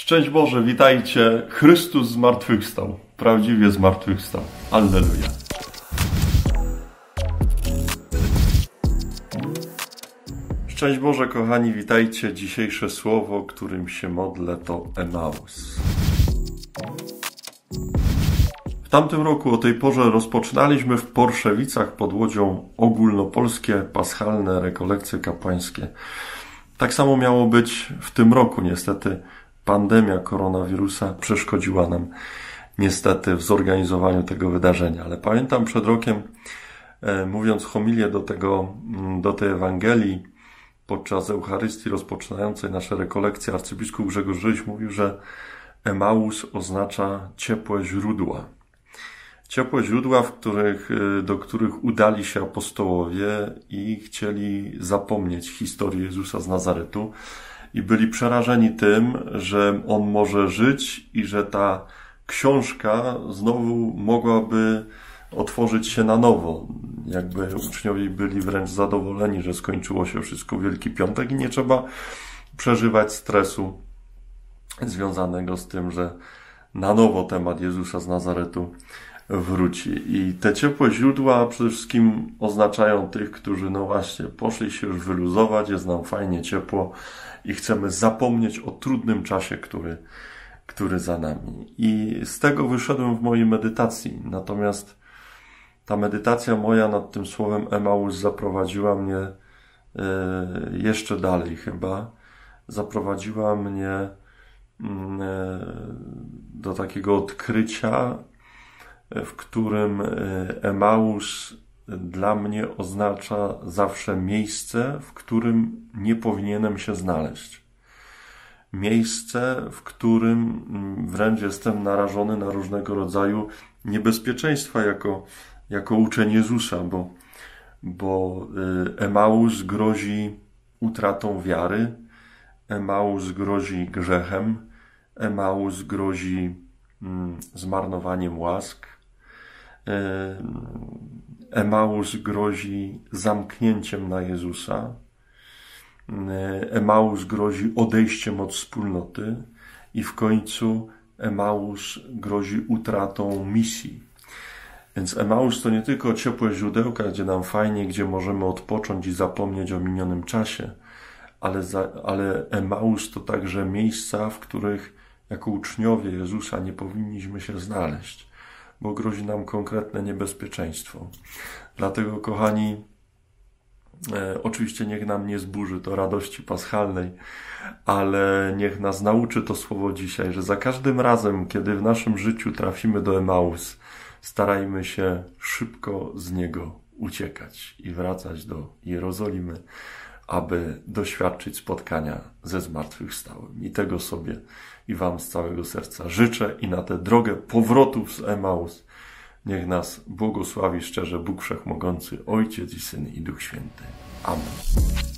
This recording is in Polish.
Szczęść Boże, witajcie. Chrystus zmartwychwstał. Prawdziwie zmartwychwstał. Alleluja. Szczęść Boże, kochani, witajcie. Dzisiejsze słowo, którym się modlę, to Emaus. W tamtym roku o tej porze rozpoczynaliśmy w Porszewicach pod Łodzią ogólnopolskie paschalne rekolekcje kapłańskie. Tak samo miało być w tym roku. Niestety pandemia koronawirusa przeszkodziła nam niestety w zorganizowaniu tego wydarzenia. Ale pamiętam przed rokiem, e, mówiąc homilię do, tego, mm, do tej Ewangelii, podczas Eucharystii rozpoczynającej nasze rekolekcje, arcybiskup Grzegorz Żyś mówił, że Emaus oznacza ciepłe źródła. Ciepłe źródła, w których, e, do których udali się apostołowie i chcieli zapomnieć historię Jezusa z Nazaretu i byli przerażeni tym, że on może żyć i że ta książka znowu mogłaby otworzyć się na nowo. Jakby uczniowie byli wręcz zadowoleni, że skończyło się wszystko Wielki Piątek i nie trzeba przeżywać stresu związanego z tym, że na nowo temat Jezusa z Nazaretu wróci. I te ciepłe źródła przede wszystkim oznaczają tych, którzy no właśnie poszli się już wyluzować, jest nam fajnie ciepło i chcemy zapomnieć o trudnym czasie, który, który za nami. I z tego wyszedłem w mojej medytacji. Natomiast ta medytacja moja nad tym słowem Emaus zaprowadziła mnie e, jeszcze dalej chyba. Zaprowadziła mnie mm, e, do takiego odkrycia, w którym e, Emaus dla mnie oznacza zawsze miejsce, w którym nie powinienem się znaleźć. Miejsce, w którym wręcz jestem narażony na różnego rodzaju niebezpieczeństwa jako, jako uczeń Jezusa, bo, bo y, Emaus grozi utratą wiary, Emaus grozi grzechem, Emaus grozi zmarnowaniem łask, Emaus grozi zamknięciem na Jezusa. Emaus grozi odejściem od wspólnoty i w końcu Emaus grozi utratą misji. Więc Emaus to nie tylko ciepłe źródełka, gdzie nam fajnie, gdzie możemy odpocząć i zapomnieć o minionym czasie, ale, za, ale Emaus to także miejsca, w których jako uczniowie Jezusa nie powinniśmy się znaleźć bo grozi nam konkretne niebezpieczeństwo. Dlatego, kochani, e, oczywiście niech nam nie zburzy to radości paschalnej, ale niech nas nauczy to słowo dzisiaj, że za każdym razem, kiedy w naszym życiu trafimy do Emaus, starajmy się szybko z niego uciekać i wracać do Jerozolimy, aby doświadczyć spotkania ze zmartwychwstałym. I tego sobie i Wam z całego serca życzę i na tę drogę powrotów z Emaus niech nas błogosławi szczerze Bóg Wszechmogący, Ojciec i Syn i Duch Święty. Amen.